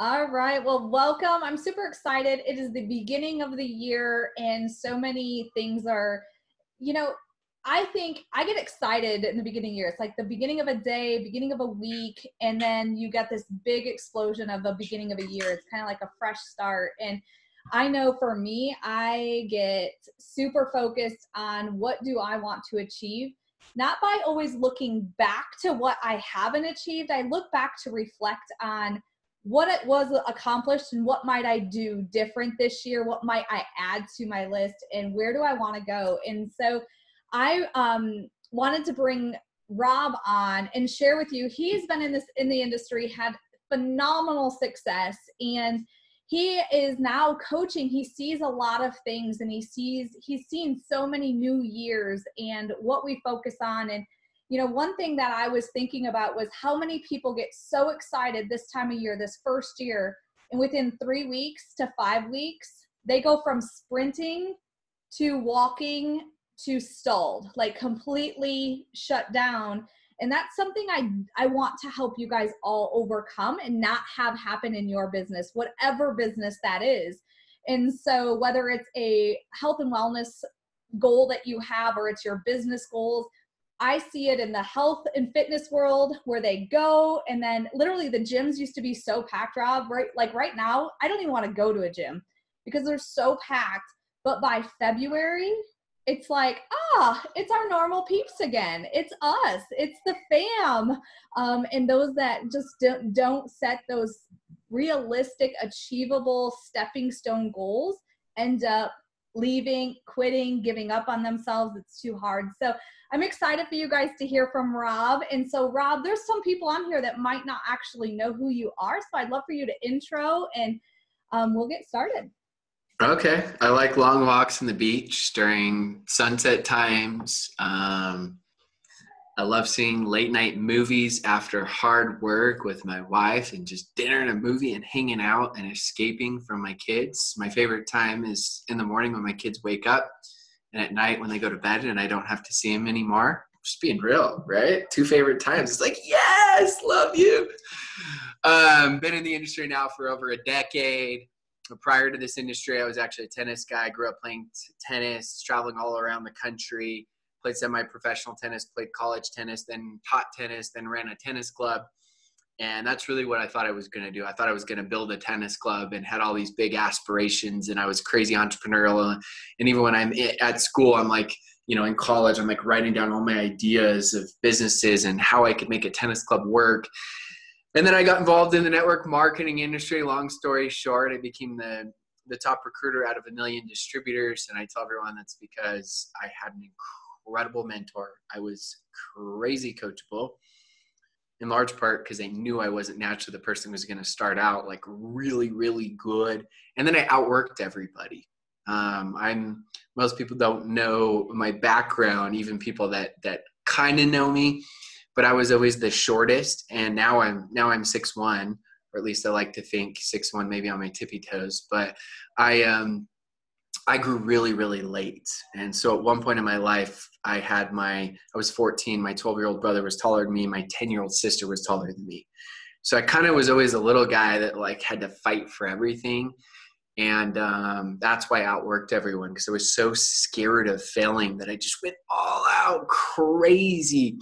All right. Well, welcome. I'm super excited. It is the beginning of the year, and so many things are, you know, I think I get excited in the beginning of the year. It's like the beginning of a day, beginning of a week, and then you get this big explosion of the beginning of a year. It's kind of like a fresh start. And I know for me, I get super focused on what do I want to achieve, not by always looking back to what I haven't achieved. I look back to reflect on what it was accomplished and what might I do different this year? What might I add to my list and where do I want to go? And so I um, wanted to bring Rob on and share with you. He's been in this in the industry, had phenomenal success, and he is now coaching. He sees a lot of things, and he sees he's seen so many new years and what we focus on. And you know, one thing that I was thinking about was how many people get so excited this time of year, this first year, and within three weeks to five weeks, they go from sprinting to walking to stalled, like completely shut down. And that's something I I want to help you guys all overcome and not have happen in your business, whatever business that is. And so whether it's a health and wellness goal that you have or it's your business goals, I see it in the health and fitness world where they go and then literally the gyms used to be so packed, Rob, right? Like right now, I don't even want to go to a gym because they're so packed. But by February, it's like ah it's our normal peeps again it's us it's the fam um, and those that just don't, don't set those realistic achievable stepping stone goals end up leaving quitting giving up on themselves it's too hard so i'm excited for you guys to hear from rob and so rob there's some people on here that might not actually know who you are so i'd love for you to intro and um, we'll get started Okay. I like long walks on the beach during sunset times. Um, I love seeing late night movies after hard work with my wife and just dinner and a movie and hanging out and escaping from my kids. My favorite time is in the morning when my kids wake up and at night when they go to bed and I don't have to see them anymore. Just being real, right? Two favorite times. It's like, yes, love you. Um, been in the industry now for over a decade prior to this industry, I was actually a tennis guy. Grew up playing t- tennis, traveling all around the country, played semi-professional tennis, played college tennis, then taught tennis, then ran a tennis club. And that's really what I thought I was going to do. I thought I was going to build a tennis club and had all these big aspirations. And I was crazy entrepreneurial. And even when I'm at school, I'm like, you know, in college, I'm like writing down all my ideas of businesses and how I could make a tennis club work and then I got involved in the network marketing industry. Long story short, I became the the top recruiter out of a million distributors, and I tell everyone that's because I had an incredible mentor. I was crazy coachable, in large part because I knew I wasn't naturally the person who was going to start out like really, really good, and then I outworked everybody. Um, I'm most people don't know my background, even people that that kind of know me but I was always the shortest, and now I'm now I'm six one, or at least I like to think six one, maybe on my tippy toes. But I um I grew really really late, and so at one point in my life, I had my I was 14. My 12 year old brother was taller than me. My 10 year old sister was taller than me. So I kind of was always a little guy that like had to fight for everything and um, that's why I outworked everyone because I was so scared of failing that I just went all out crazy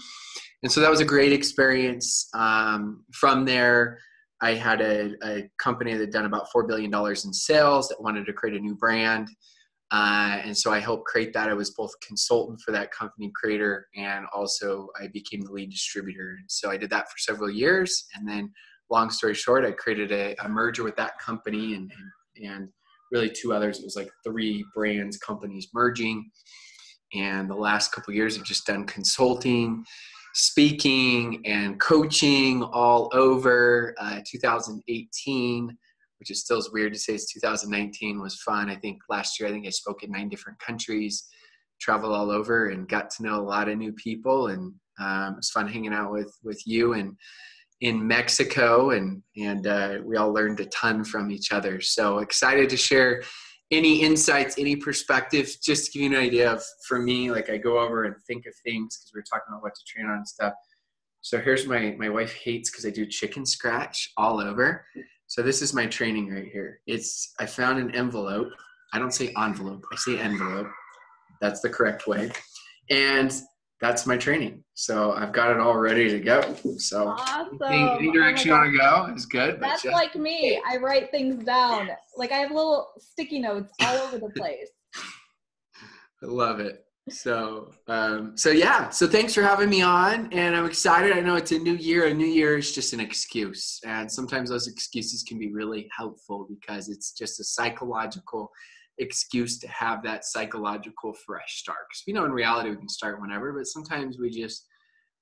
and so that was a great experience. Um, from there, I had a, a, company that had done about $4 billion in sales that wanted to create a new brand. Uh, and so I helped create that. I was both consultant for that company creator and also I became the lead distributor. And so I did that for several years. And then, long story short, I created a, a merger with that company and, and, and really two others. It was like three brands, companies merging. And the last couple years, I've just done consulting speaking and coaching all over. Uh, 2018, which is still weird to say it's 2019, was fun. I think last year, I think I spoke in nine different countries, traveled all over, and got to know a lot of new people. And um, it was fun hanging out with with you and in Mexico, and and uh, we all learned a ton from each other. So excited to share any insights, any perspectives, just to give you an idea of, for me, like I go over and think of things because we are talking about what to train on and stuff. So here's my, my wife hates because I do chicken scratch all over. So this is my training right here. It's I found an envelope. I don't say envelope. I say envelope. That's the correct way. And that's my training. So I've got it all ready to go. So awesome. any, any oh direction oh you want to go is good. That's just... like me. I write things down. Like I have little sticky notes all over the place. I love it. So, um, so yeah. So thanks for having me on, and I'm excited. I know it's a new year. A new year is just an excuse, and sometimes those excuses can be really helpful because it's just a psychological excuse to have that psychological fresh start. Because we know in reality we can start whenever, but sometimes we just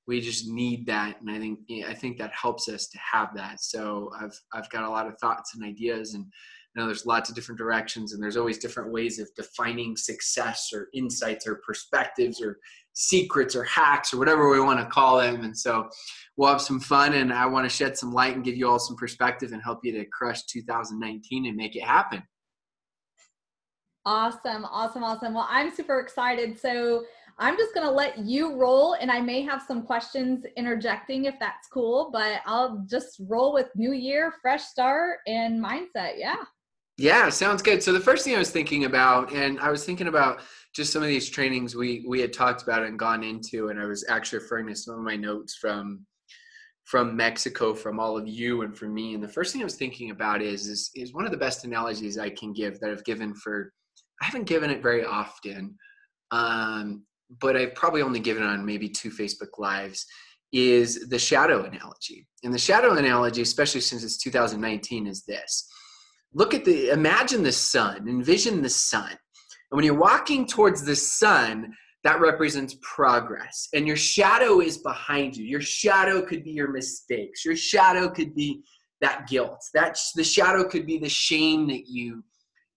we just need that, and I think I think that helps us to have that. So I've I've got a lot of thoughts and ideas, and know there's lots of different directions, and there's always different ways of defining success or insights or perspectives or secrets or hacks or whatever we want to call them. And so we'll have some fun, and I want to shed some light and give you all some perspective and help you to crush 2019 and make it happen. Awesome, awesome, awesome. Well, I'm super excited. So I'm just going to let you roll, and I may have some questions interjecting if that's cool, but I'll just roll with new year, fresh start, and mindset. Yeah. Yeah, sounds good. So the first thing I was thinking about, and I was thinking about just some of these trainings we we had talked about and gone into, and I was actually referring to some of my notes from from Mexico from all of you and from me. And the first thing I was thinking about is is is one of the best analogies I can give that I've given for I haven't given it very often, um, but I've probably only given on maybe two Facebook Lives. Is the shadow analogy. And the shadow analogy, especially since it's 2019, is this look at the imagine the sun, envision the sun. And when you're walking towards the sun, that represents progress. And your shadow is behind you. Your shadow could be your mistakes. Your shadow could be that guilt. That the shadow could be the shame that you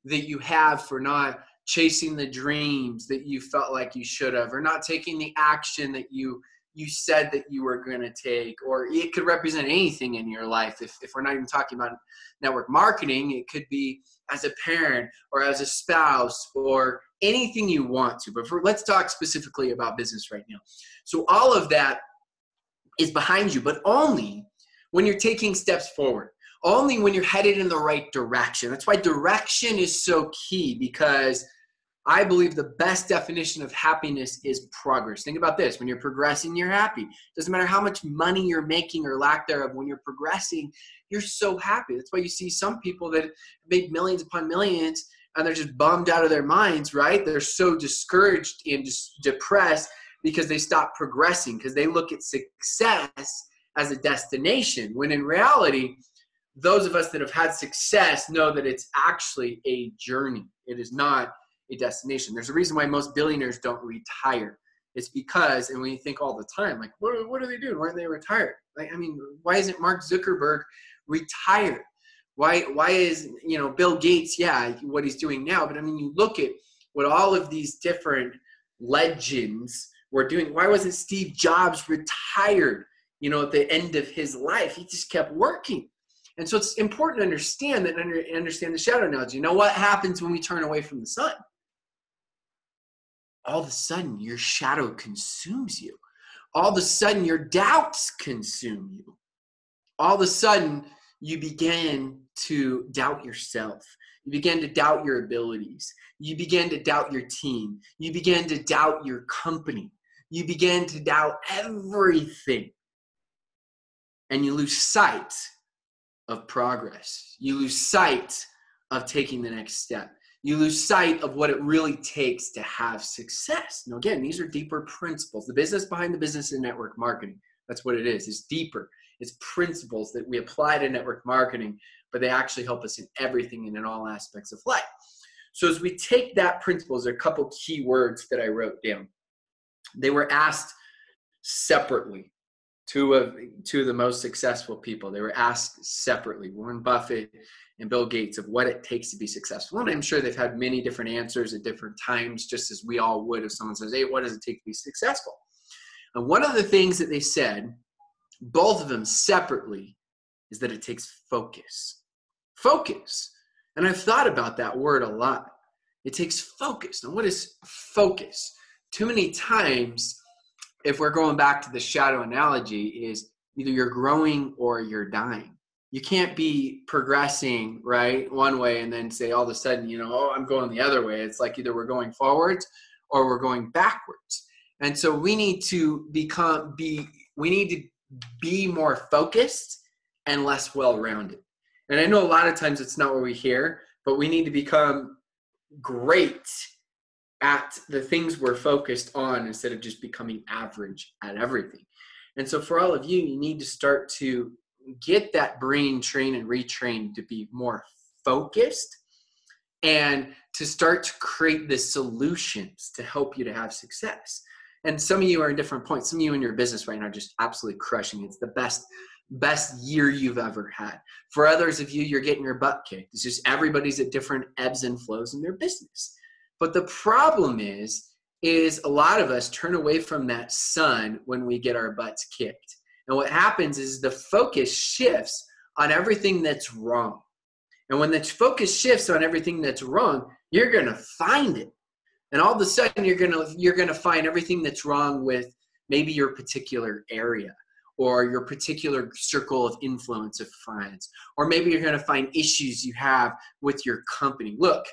that you have for not chasing the dreams that you felt like you should have or not taking the action that you you said that you were going to take or it could represent anything in your life. If, if we're not even talking about network marketing it could be as a parent or as a spouse or anything you want to. But for, let's talk specifically about business right now. So all of that is behind you but only when you're taking steps forward. Only when you're headed in the right direction. That's why direction is so key because I believe the best definition of happiness is progress. Think about this when you're progressing, you're happy. Doesn't matter how much money you're making or lack thereof, when you're progressing, you're so happy. That's why you see some people that made millions upon millions and they're just bummed out of their minds, right? They're so discouraged and just depressed because they stop progressing because they look at success as a destination when in reality, those of us that have had success know that it's actually a journey. It is not a destination. There's a reason why most billionaires don't retire. It's because, and we think all the time, like, what, what are they doing? Why aren't they retired? Like, I mean, why isn't Mark Zuckerberg retired? Why, why is, you know, Bill Gates, yeah, what he's doing now. But I mean, you look at what all of these different legends were doing. Why wasn't Steve Jobs retired, you know, at the end of his life? He just kept working and so it's important to understand that under, understand the shadow analogy. You know what happens when we turn away from the sun? All of a sudden, your shadow consumes you. All of a sudden, your doubts consume you. All of a sudden, you begin to doubt yourself. You begin to doubt your abilities. You begin to doubt your team. You begin to doubt your company. You begin to doubt everything. And you lose sight of progress. You lose sight of taking the next step. You lose sight of what it really takes to have success. Now, again, these are deeper principles. The business behind the business in network marketing, that's what it is. It's deeper. It's principles that we apply to network marketing, but they actually help us in everything and in all aspects of life. So, as we take that principles, there are a couple key words that I wrote down. They were asked separately two of two of the most successful people. They were asked separately, Warren Buffett and Bill Gates, of what it takes to be successful. And I'm sure they've had many different answers at different times, just as we all would if someone says, Hey, what does it take to be successful? And one of the things that they said, both of them separately, is that it takes focus. Focus. And I've thought about that word a lot. It takes focus. Now, what is focus? Too many times if we're going back to the shadow analogy, is either you're growing or you're dying. you can't be progressing right one way and then say all of a sudden you know oh i'm going the other way. It's like either we're going forwards or we're going backwards. And so we need to become be we need to be more focused and less well-rounded. And i know a lot of times it's not what we hear but we need to become great at the things we're focused on instead of just becoming average at everything and so for all of you you need to start to get that brain trained and retrained to be more focused and to start to create the solutions to help you to have success. And some of you are in different points. Some of you in your business right now are just absolutely crushing. It's the best best year you've ever had. For others of you, you're getting your butt kicked. It's just everybody's at different ebbs and flows in their business. But the problem is, is a lot of us turn away from that sun when we get our butts kicked. And what happens is the focus shifts on everything that's wrong. And when the focus shifts on everything that's wrong, you're going to find it. And all of a sudden you're going to you're going to find everything that's wrong with maybe your particular area or your particular circle of influence of friends or maybe you're going to find issues you have with your company. Look,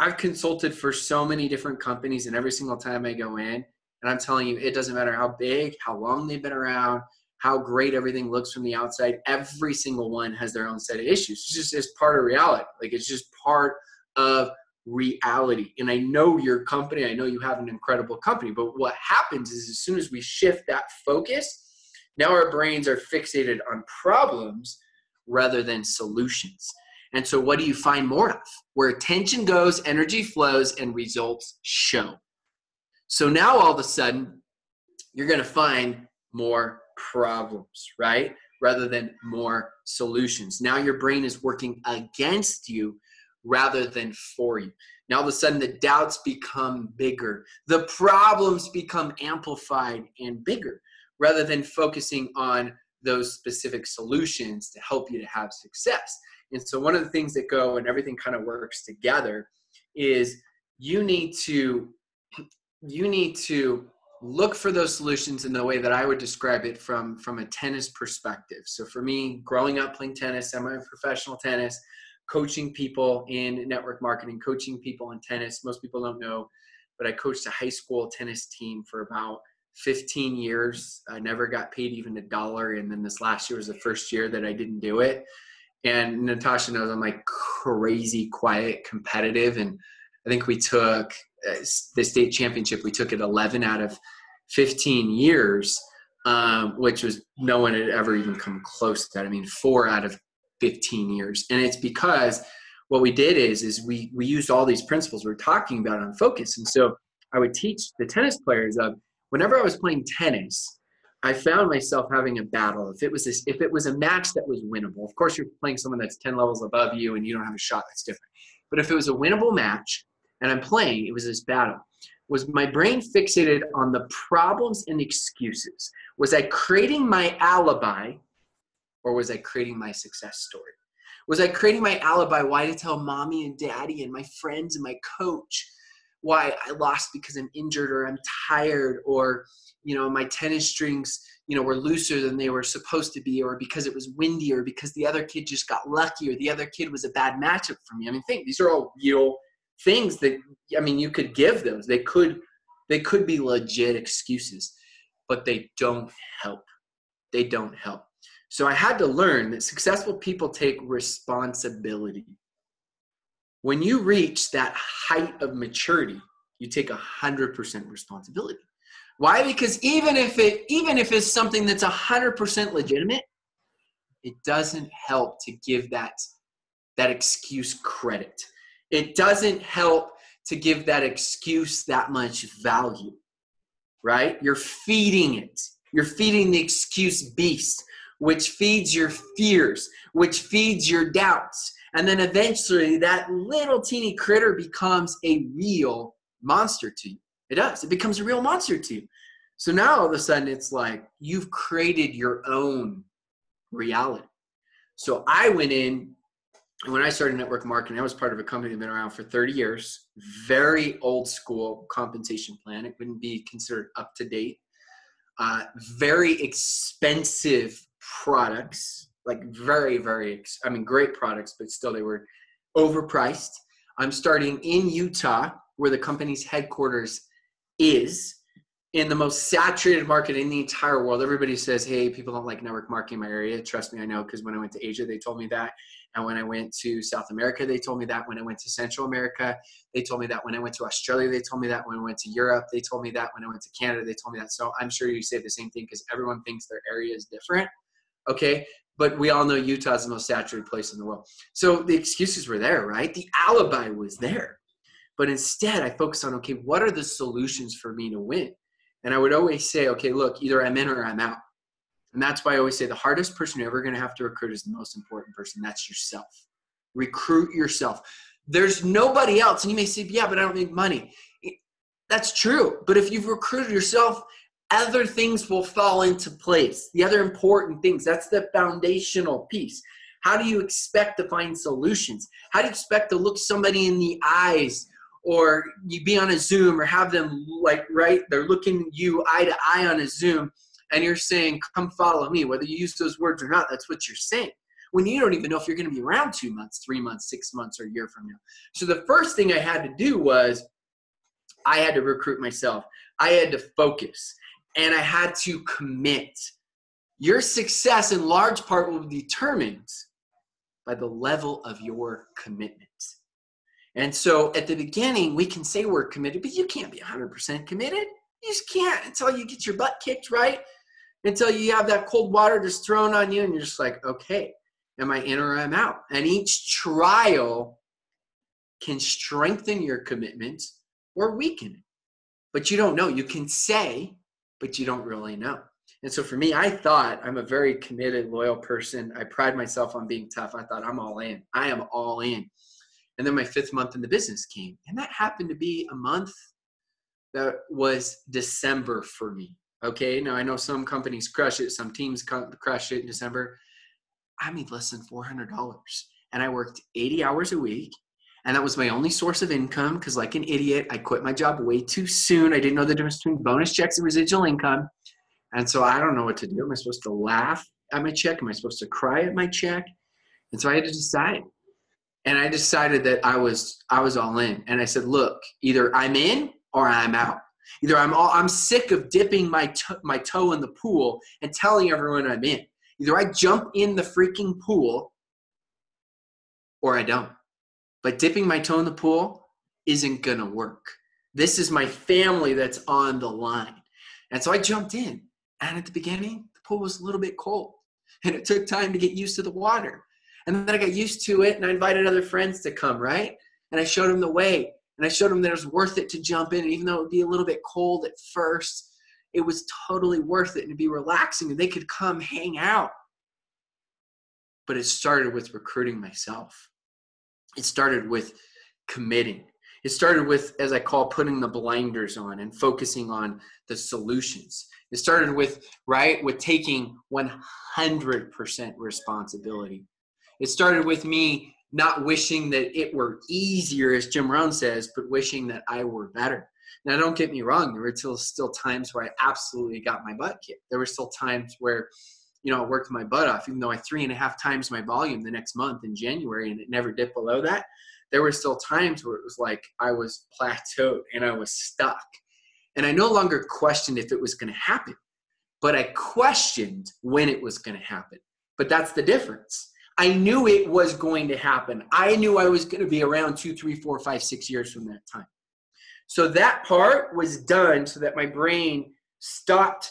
I've consulted for so many different companies and every single time I go in and I'm telling you it doesn't matter how big, how long they've been around, how great everything looks from the outside. Every single one has their own set of issues. It's just it's part of reality. Like it's just part of reality. And I know your company, I know you have an incredible company, but what happens is as soon as we shift that focus, now our brains are fixated on problems rather than solutions. And so what do you find more of? Where attention goes, energy flows, and results show. So now all of a sudden, you're going to find more problems, right? Rather than more solutions. Now your brain is working against you rather than for you. Now all of a sudden the doubts become bigger. The problems become amplified and bigger rather than focusing on those specific solutions to help you to have success. And so one of the things that go and everything kind of works together is you need to you need to look for those solutions in the way that I would describe it from from a tennis perspective. So for me, growing up playing tennis, semi-professional tennis, coaching people in network marketing, coaching people in tennis. Most people don't know, but I coached a high school tennis team for about 15 years. I never got paid even a dollar, and then this last year was the first year that I didn't do it. And Natasha knows I'm like crazy quiet, competitive, and I think we took uh, the state championship. We took it 11 out of 15 years, um, which was no one had ever even come close to that. I mean, four out of 15 years, and it's because what we did is is we we used all these principles we are talking about on focus, and so I would teach the tennis players of whenever I was playing tennis. I found myself having a battle. If it was this, if it was a match that was winnable, of course you're playing someone that's 10 levels above you and you don't have a shot that's different. But if it was a winnable match, and I'm playing, it was this battle. Was my brain fixated on the problems and excuses? Was I creating my alibi or was I creating my success story? Was I creating my alibi why to tell mommy and daddy and my friends and my coach why I lost because I'm injured or I'm tired or you know my tennis strings you know were looser than they were supposed to be or because it was windy or because the other kid just got lucky or the other kid was a bad matchup for me. I mean think these are all real things that I mean you could give those. They could they could be legit excuses, but they don't help. They don't help. So I had to learn that successful people take responsibility. When you reach that height of maturity, you take a hundred percent responsibility. Why? Because even if it even if it's something that's a hundred percent legitimate, it doesn't help to give that that excuse credit it doesn't help to give that excuse that much value, right? You're feeding it. You're feeding the excuse beast, which feeds your fears, which feeds your doubts. And then eventually that little teeny critter becomes a real monster to you. It does. It becomes a real monster to you. So now all of a sudden it's like you've created your own reality. So I went in and when I started network marketing, I was part of a company that's been around for 30 years, very old school compensation plan. It wouldn't be considered up to date. Uh, very expensive products, like very, very, I mean, great products, but still they were overpriced. I'm starting in Utah, where the company's headquarters is in the most saturated market in the entire world. Everybody says, hey, people don't like network marketing in my area. Trust me, I know because when I went to Asia, they told me that. And when I went to South America, they told me that. When I went to Central America, they told me that. When I went to Australia, they told me that. When I went to Europe, they told me that. When I went to Canada, they told me that. So I'm sure you say the same thing because everyone thinks their area is different. Okay. But we all know Utah is the most saturated place in the world. So the excuses were there, right? The alibi was there. But instead, I focused on okay, what are the solutions for me to win? And I would always say, okay, look, either I'm in or I'm out. And that's why I always say the hardest person you're ever going to have to recruit is the most important person. That's yourself. Recruit yourself. There's nobody else. And you may say, yeah, but I don't need money. That's true. But if you've recruited yourself, other things will fall into place. The other important things, that's the foundational piece. How do you expect to find solutions? How do you expect to look somebody in the eyes or you be on a Zoom or have them like right, they're looking you eye to eye on a Zoom and you're saying, come follow me, whether you use those words or not, that's what you're saying. When you don't even know if you're going to be around two months, three months, six months, or a year from now. So the first thing I had to do was I had to recruit myself. I had to focus and I had to commit. Your success in large part will be determined by the level of your commitment. And so at the beginning, we can say we're committed, but you can't be 100% committed. You just can't until you get your butt kicked right, until you have that cold water just thrown on you, and you're just like, okay, am I in or am I out? And each trial can strengthen your commitment or weaken it. But you don't know. You can say, but you don't really know. And so for me, I thought I'm a very committed, loyal person. I pride myself on being tough. I thought I'm all in. I am all in. And then my fifth month in the business came. And that happened to be a month that was December for me. Okay. Now I know some companies crush it, some teams crush it in December. I made less than $400. And I worked 80 hours a week. And that was my only source of income because, like an idiot, I quit my job way too soon. I didn't know the difference between bonus checks and residual income. And so I don't know what to do. Am I supposed to laugh at my check? Am I supposed to cry at my check? And so I had to decide and I decided that I was I was all in. And I said, look, either I'm in or I'm out. Either I'm all I'm sick of dipping my my toe in the pool and telling everyone I'm in. Either I jump in the freaking pool or I don't. But dipping my toe in the pool isn't gonna work. This is my family that's on the line. And so I jumped in. And at the beginning, the pool was a little bit cold. And it took time to get used to the water. And then I got used to it and I invited other friends to come, right? And I showed them the way. And I showed them that it was worth it to jump in. And even though it would be a little bit cold at first, it was totally worth it and to be relaxing and they could come hang out. But it started with recruiting myself. It started with committing. It started with, as I call, putting the blinders on and focusing on the solutions. It started with, right, with taking 100% responsibility it started with me not wishing that it were easier, as Jim Rohn says, but wishing that I were better. Now, don't get me wrong. There were still, still times where I absolutely got my butt kicked. There were still times where, you know, I worked my butt off, even though I three and a half times my volume the next month in January and it never dipped below that. There were still times where it was like I was plateaued and I was stuck. And I no longer questioned if it was going to happen, but I questioned when it was going to happen. But that's the difference I knew it was going to happen. I knew I was going to be around two, three, four, five, six years from that time. So that part was done so that my brain stopped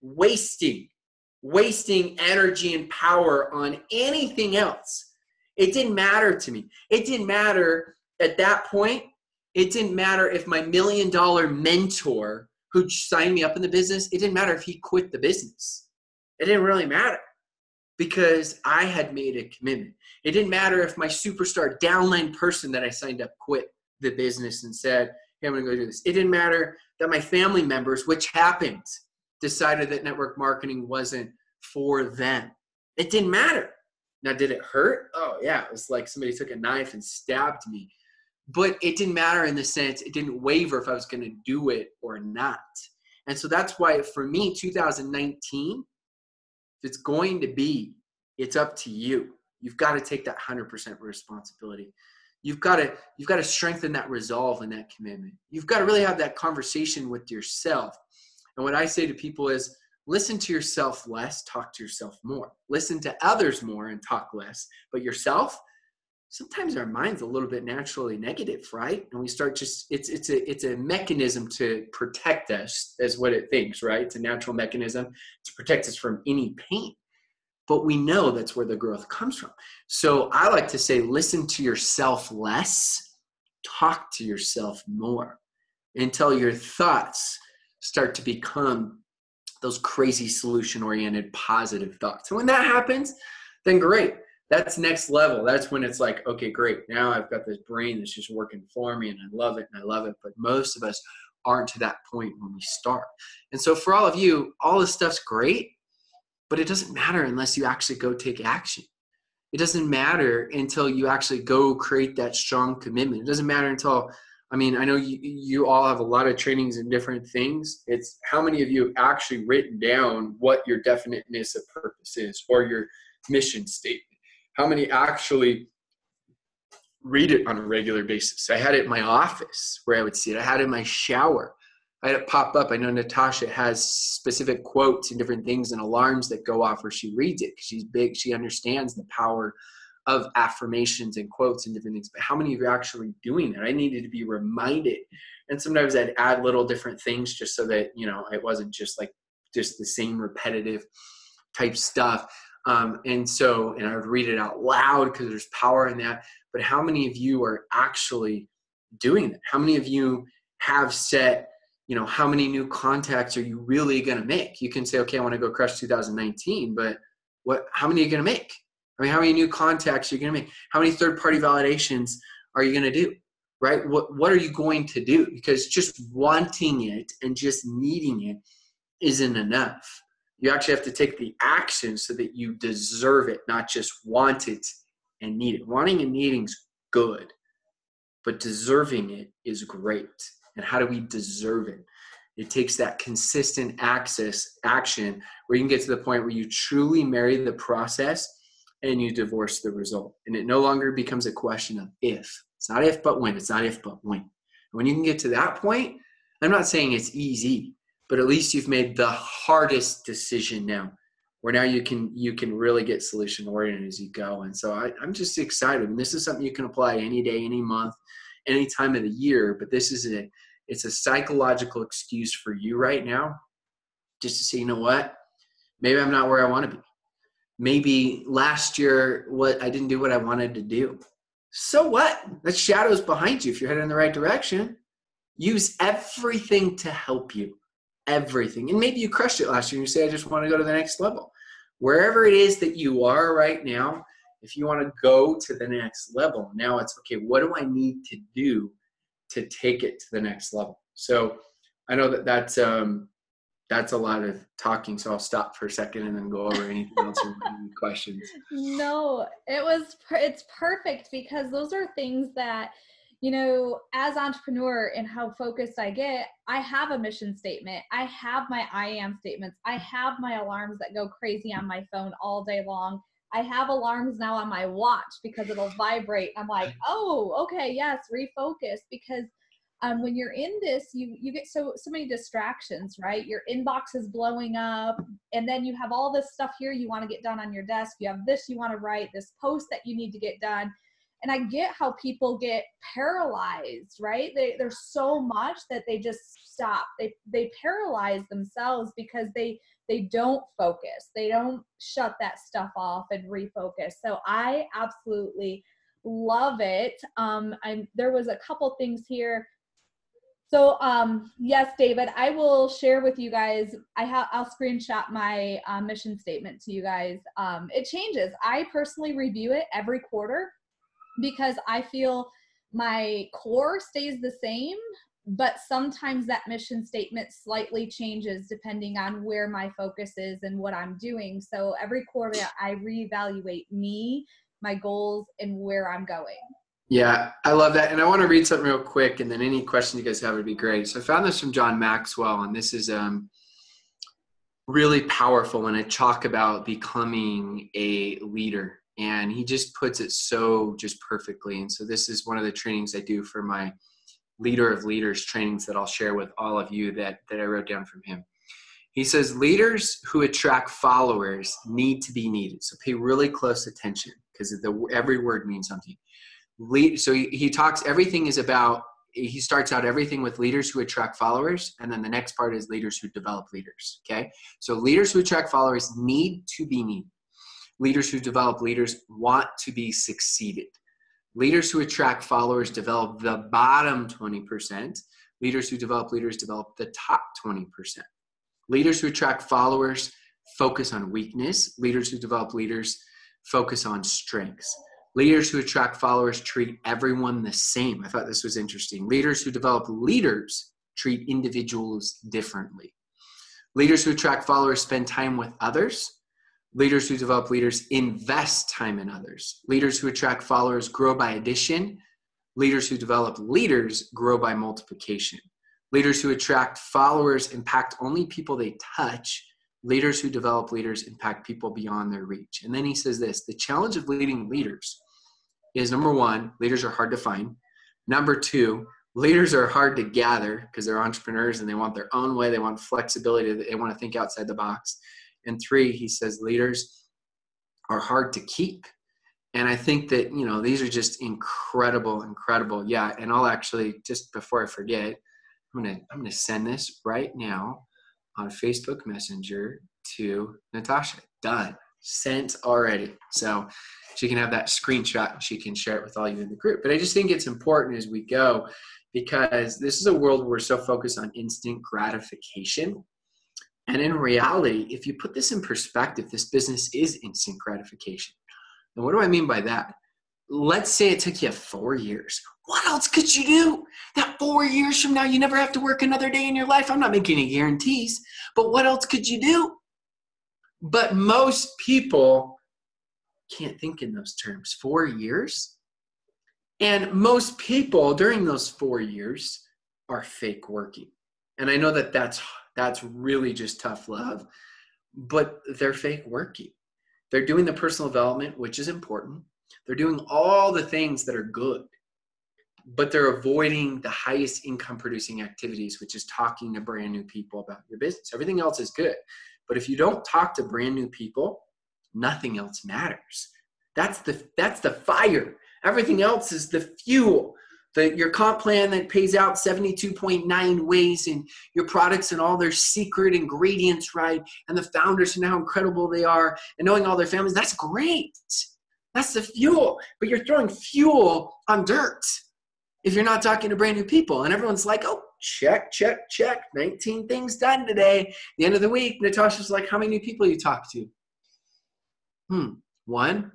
wasting, wasting energy and power on anything else. It didn't matter to me. It didn't matter at that point. It didn't matter if my million dollar mentor who signed me up in the business, it didn't matter if he quit the business. It didn't really matter because I had made a commitment. It didn't matter if my superstar downline person that I signed up quit the business and said, Hey, I'm going to go do this. It didn't matter that my family members, which happened, decided that network marketing wasn't for them. It didn't matter. Now, did it hurt? Oh, yeah. It was like somebody took a knife and stabbed me. But it didn't matter in the sense it didn't waver if I was going to do it or not. And so that's why for me, 2019 if it's going to be it's up to you. You've got to take that 100% responsibility. You've got to you've got to strengthen that resolve and that commitment. You've got to really have that conversation with yourself. And what I say to people is listen to yourself less, talk to yourself more. Listen to others more and talk less, but yourself sometimes our mind's a little bit naturally negative right? And we start just it's it's a it's a mechanism to protect us as what it thinks right? It's a natural mechanism to protect us from any pain. But we know that's where the growth comes from. So i like to say listen to yourself less talk to yourself more until your thoughts start to become those crazy solution oriented positive thoughts and when that happens then great that's next level. That's when it's like, okay, great. Now I've got this brain that's just working for me and I love it and I love it. But most of us aren't to that point when we start. And so for all of you, all this stuff's great, but it doesn't matter unless you actually go take action. It doesn't matter until you actually go create that strong commitment. It doesn't matter until I mean, I know you, you all have a lot of trainings in different things. It's how many of you have actually written down what your definiteness of purpose is or your mission statement how many actually read it on a regular basis. I had it in my office where I would see it. I had it in my shower. I had it pop up. I know Natasha has specific quotes and different things and alarms that go off where she reads it because she's big. She understands the power of affirmations and quotes and different things. But how many of you are actually doing that? I needed to be reminded. And sometimes I'd add little different things just so that, you know, it wasn't just like just the same repetitive type stuff. Um, and so, and I would read it out loud because there's power in that. But how many of you are actually doing that? How many of you have set, you know, how many new contacts are you really going to make? You can say, okay, I want to go crush 2019, but what, how many are you going to make? I mean, how many new contacts are you going to make? How many third party validations are you going to do? Right? What, what are you going to do? Because just wanting it and just needing it isn't enough you actually have to take the action so that you deserve it, not just want it and need it. Wanting and needing's good, but deserving it is great. And how do we deserve it? It takes that consistent access action where you can get to the point where you truly marry the process and you divorce the result. And it no longer becomes a question of if. It's not if but when. It's not if but when. When you can get to that point, I'm not saying it's easy but at least you've made the hardest decision now where now you can you can really get solution oriented as you go and so I, i'm just excited and this is something you can apply any day any month any time of the year but this is a it's a psychological excuse for you right now just to say you know what maybe i'm not where i want to be maybe last year what i didn't do what i wanted to do so what that shadows behind you if you're headed in the right direction use everything to help you everything. And maybe you crushed it last year and you say, I just want to go to the next level. Wherever it is that you are right now, if you want to go to the next level, now it's okay, what do I need to do to take it to the next level? So I know that that's um, that's a lot of talking, so I'll stop for a second and then go over anything else or any questions. No, it was it's perfect because those are things that you know, as entrepreneur and how focused I get, I have a mission statement. I have my I am statements. I have my alarms that go crazy on my phone all day long. I have alarms now on my watch because it'll vibrate. I'm like, oh, okay, yes, refocus. Because um, when you're in this, you you get so so many distractions, right? Your inbox is blowing up, and then you have all this stuff here you want to get done on your desk. You have this you want to write, this post that you need to get done. And i get how people get paralyzed right? They, there's so much that they just stop. They they paralyze themselves because they they don't focus. They don't shut that stuff off and refocus. So i absolutely love it. Um i'm there was a couple things here so um yes david i will share with you guys i have i'll screenshot my uh, mission statement to you guys um it changes i personally review it every quarter because I feel my core stays the same, but sometimes that mission statement slightly changes depending on where my focus is and what I'm doing. So every quarter I reevaluate me, my goals, and where I'm going. Yeah, I love that. And I want to read something real quick, and then any questions you guys have would be great. So I found this from John Maxwell, and this is um, really powerful when I talk about becoming a leader. And he just puts it so just perfectly. And so this is one of the trainings I do for my leader of leaders trainings that I'll share with all of you that, that I wrote down from him. He says leaders who attract followers need to be needed. So pay really close attention because every word means something. Lead, so he, he talks, everything is about he starts out everything with leaders who attract followers and then the next part is leaders who develop leaders okay? So leaders who attract followers need to be needed leaders who develop leaders want to be succeeded. Leaders who attract followers develop the bottom 20% leaders who develop leaders develop the top 20% leaders who attract followers focus on weakness. Leaders who develop leaders focus on strengths Leaders who attract followers treat everyone the same. I thought this was interesting. Leaders who develop leaders treat individuals differently. Leaders who attract followers spend time with others. Leaders who develop leaders invest time in others. Leaders who attract followers grow by addition. Leaders who develop leaders grow by multiplication. Leaders who attract followers impact only people they touch. Leaders who develop leaders impact people beyond their reach. And then he says this the challenge of leading leaders is number one, leaders are hard to find. Number two, leaders are hard to gather because they're entrepreneurs and they want their own way. They want flexibility. They want to think outside the box. And three, he says leaders are hard to keep. And I think that, you know, these are just incredible, incredible. Yeah. And I'll actually, just before I forget, I'm to, I'm to send this right now on Facebook Messenger to Natasha. Done. Sent already. So she can have that screenshot and she can share it with all you in the group. But I just think it's important as we go because this is a world where we're so focused on instant gratification. And in reality, if you put this in perspective, this business is instant gratification. And what do I mean by that? Let's say it took you four years. What else could you do? That four years from now, you never have to work another day in your life. I'm not making any guarantees, but what else could you do? But most people can't think in those terms. Four years? And most people during those four years are fake working. And I know that that's, that's really just tough love, but they're fake working. They're doing the personal development, which is important. They're doing all the things that are good, but they're avoiding the highest income producing activities, which is talking to brand new people about your business. Everything else is good. But if you don't talk to brand new people, nothing else matters. That's the that's the fire. Everything else is the fuel. The, your comp plan that pays out 72.9 ways and your products and all their secret ingredients right and the founders and how incredible they are and knowing all their families that's great that's the fuel but you're throwing fuel on dirt if you're not talking to brand new people and everyone's like oh check check check 19 things done today the end of the week natasha's like how many new people you talk to hmm one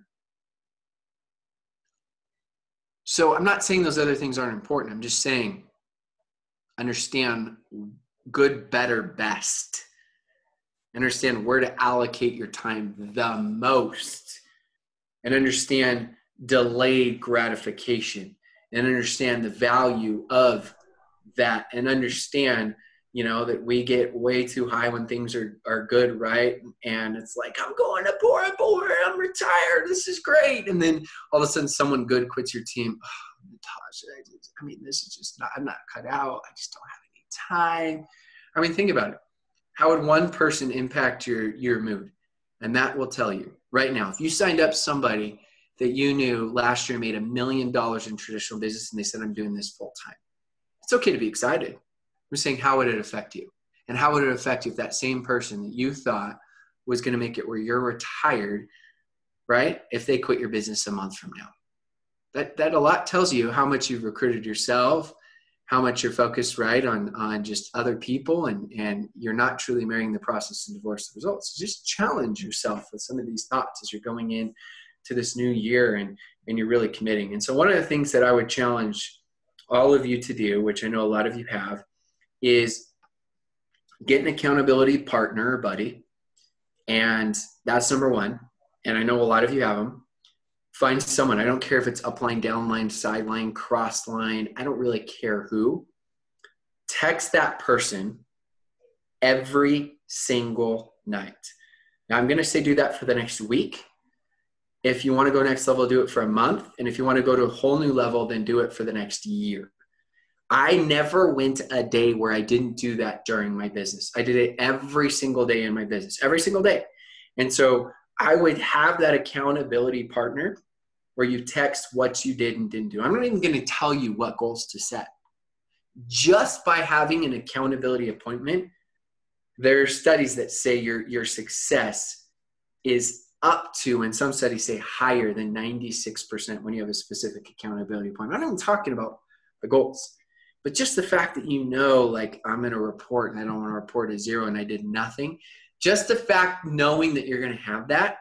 So I'm not saying those other things aren't important. I'm just saying understand good, better, best. Understand where to allocate your time the most. And understand delayed gratification. And understand the value of that. And understand you know that we get way too high when things are, are good right? And it's like i'm going to Bora Bora i'm retired this is great. And then all of a sudden someone good quits your team. Oh, natasha I, just, I mean this is just not i'm not cut out i just don't have any time. I mean think about it. How would one person impact your your mood? And that will tell you right now if you signed up somebody that you knew last year made a million dollars in traditional business and they said i'm doing this full time it's okay to be excited we're saying, how would it affect you? And how would it affect you if that same person that you thought was going to make it where you're retired, right? If they quit your business a month from now. That, that a lot tells you how much you've recruited yourself, how much you're focused right on on just other people and and you're not truly marrying the process and divorce the results just challenge yourself with some of these thoughts as you're going in to this new year and and you're really committing and so one of the things that i would challenge all of you to do which i know a lot of you have is get an accountability partner or buddy. And that's number one. And I know a lot of you have them. Find someone. I don't care if it's upline, downline, sideline, cross line. I don't really care who. Text that person every single night. Now I'm going to say do that for the next week. If you want to go next level, do it for a month. And if you want to go to a whole new level, then do it for the next year. I never went a day where I didn't do that during my business. I did it every single day in my business, every single day. And so I would have that accountability partner where you text what you did and didn't do. I'm not even going to tell you what goals to set. Just by having an accountability appointment, there are studies that say your, your success is up to, and some studies say higher than 96% when you have a specific accountability appointment. I'm not even talking about the goals, but just the fact that you know, like, I'm going to report and I don't want to report a zero and I did nothing. Just the fact knowing that you're going to have that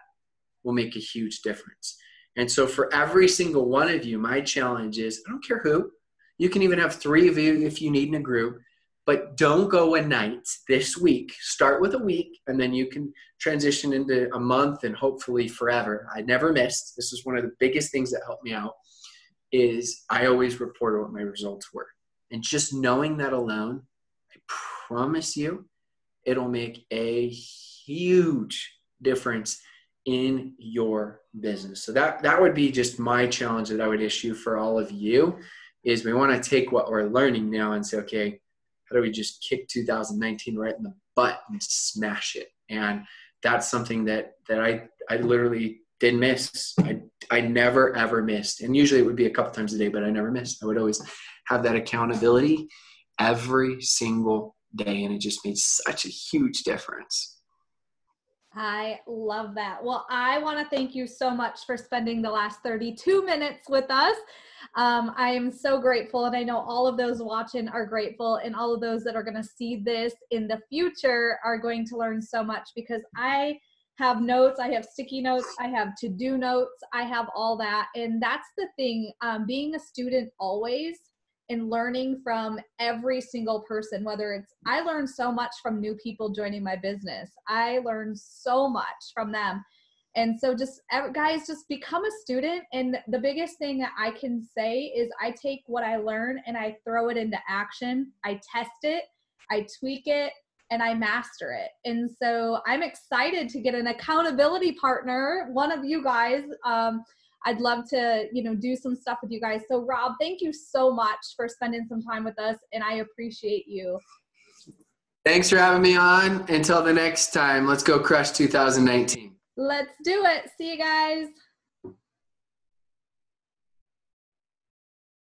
will make a huge difference. And so, for every single one of you, my challenge is I don't care who, you can even have three of you if you need in a group, but don't go a night this week. Start with a week, and then you can transition into a month and hopefully forever. I never missed. This is one of the biggest things that helped me out. Is I always reported what my results were, and just knowing that alone, I promise you, it'll make a huge difference in your business. So that that would be just my challenge that I would issue for all of you is we want to take what we're learning now and say, okay, how do we just kick 2019 right in the butt and smash it? And that's something that that I I literally didn't miss. I I never ever missed. And usually it would be a couple times a day, but I never missed. I would always have that accountability every single day and it just made such a huge difference. I love that. Well, I want to thank you so much for spending the last 32 minutes with us. Um, I am so grateful, and I know all of those watching are grateful, and all of those that are going to see this in the future are going to learn so much because I have notes, I have sticky notes, I have to do notes, I have all that. And that's the thing, um, being a student always and learning from every single person whether it's i learned so much from new people joining my business. I learned so much from them. And so just guys just become a student. And the biggest thing that i can say is i take what i learn and i throw it into action. I test it i tweak it and I master it. And so I'm excited to get an accountability partner, one of you guys, um, I'd love to, you know, do some stuff with you guys. So Rob, thank you so much for spending some time with us and I appreciate you. Thanks for having me on. Until the next time, let's go crush 2019. Let's do it. See you guys.